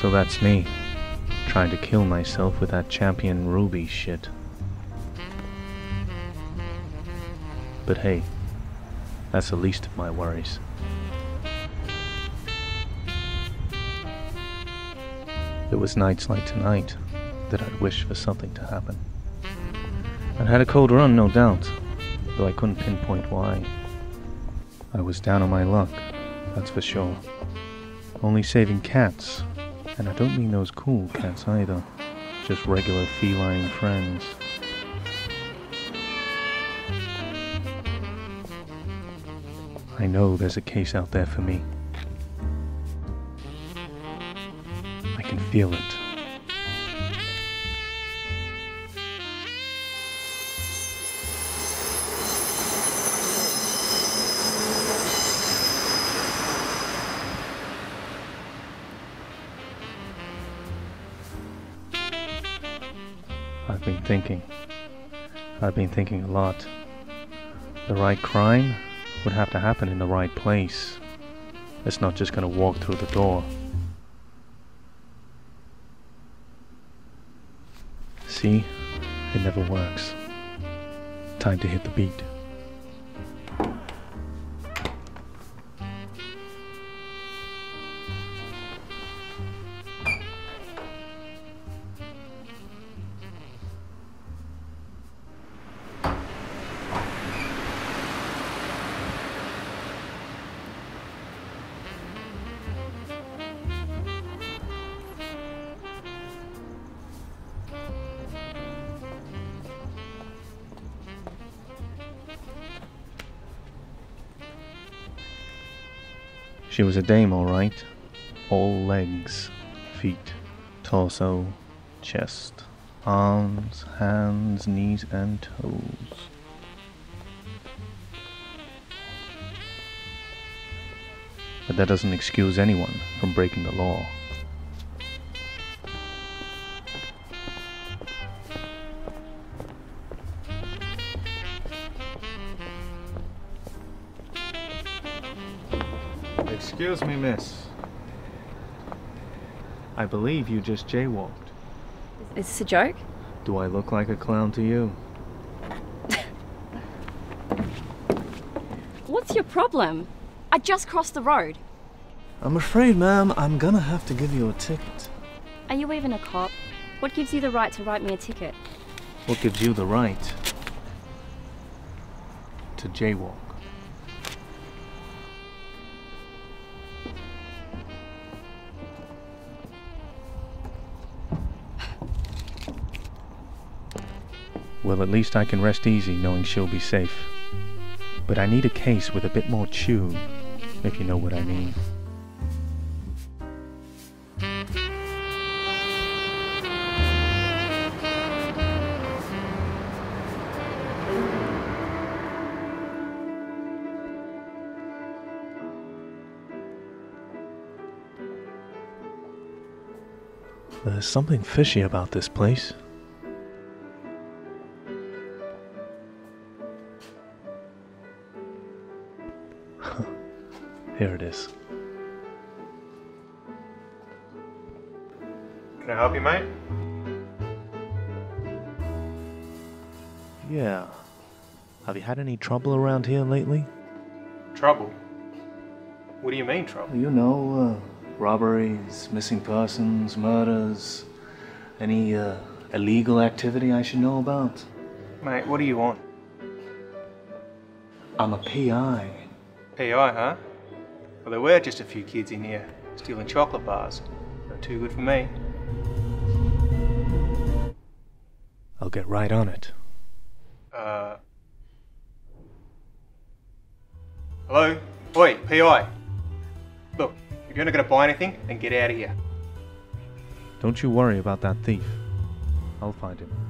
So that's me, trying to kill myself with that champion ruby shit. But hey, that's the least of my worries. It was nights like tonight that I'd wish for something to happen. I'd had a cold run, no doubt, though I couldn't pinpoint why. I was down on my luck, that's for sure. Only saving cats, and I don't mean those cool cats either, just regular feline friends. I know there's a case out there for me. I can feel it. I've been thinking. I've been thinking a lot. The right crime would have to happen in the right place. It's not just gonna walk through the door. See? It never works. Time to hit the beat. She was a dame, all right. All legs, feet, torso, chest, arms, hands, knees, and toes. But that doesn't excuse anyone from breaking the law. Excuse me, miss. I believe you just jaywalked. Is this a joke? Do I look like a clown to you? What's your problem? I just crossed the road. I'm afraid, ma'am, I'm gonna have to give you a ticket. Are you even a cop? What gives you the right to write me a ticket? What gives you the right to jaywalk? Well, at least I can rest easy knowing she'll be safe. But I need a case with a bit more chew, if you know what I mean. There's something fishy about this place. Here it is. Can I help you, mate? Yeah. Have you had any trouble around here lately? Trouble? What do you mean, trouble? You know, uh, robberies, missing persons, murders, any uh, illegal activity I should know about? Mate, what do you want? I'm a PI. PI, huh? Well, there were just a few kids in here stealing chocolate bars. Not too good for me. I'll get right on it. Uh. Hello? Oi, PI. Look, if you're not gonna buy anything, then get out of here. Don't you worry about that thief. I'll find him.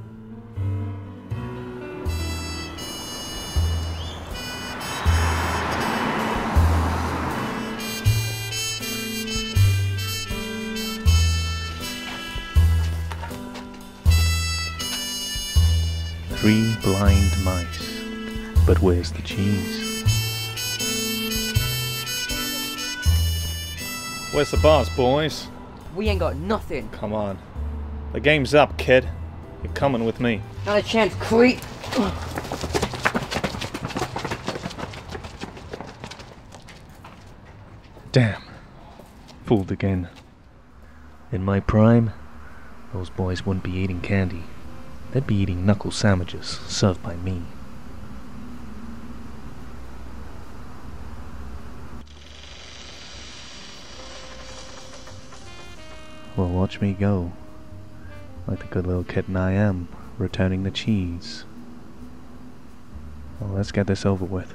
Three blind mice. But where's the cheese? Where's the bars, boys? We ain't got nothing. Come on. The game's up, kid. You're coming with me. Not a chance, creep. Damn. Fooled again. In my prime, those boys wouldn't be eating candy. They'd be eating knuckle sandwiches served by me. Well, watch me go. Like the good little kitten I am, returning the cheese. Well, let's get this over with.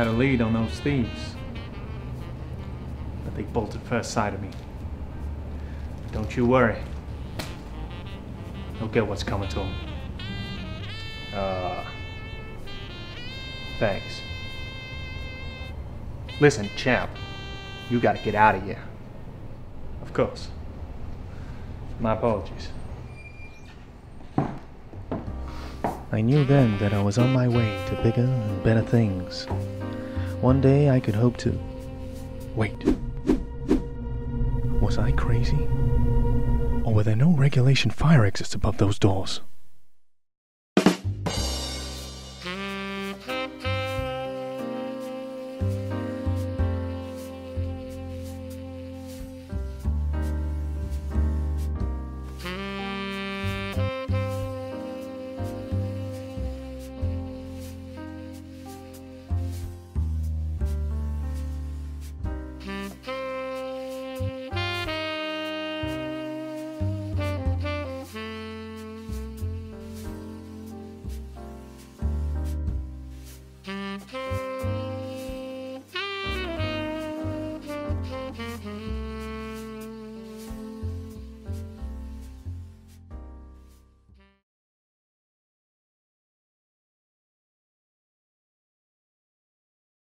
Had a lead on those thieves. But they bolted first sight of me. Don't you worry. They'll get what's coming to them. Uh. Thanks. Listen, champ. You gotta get out of here. Of course. My apologies. I knew then that I was on my way to bigger and better things. One day I could hope to. Wait. Was I crazy? Or were there no regulation fire exits above those doors?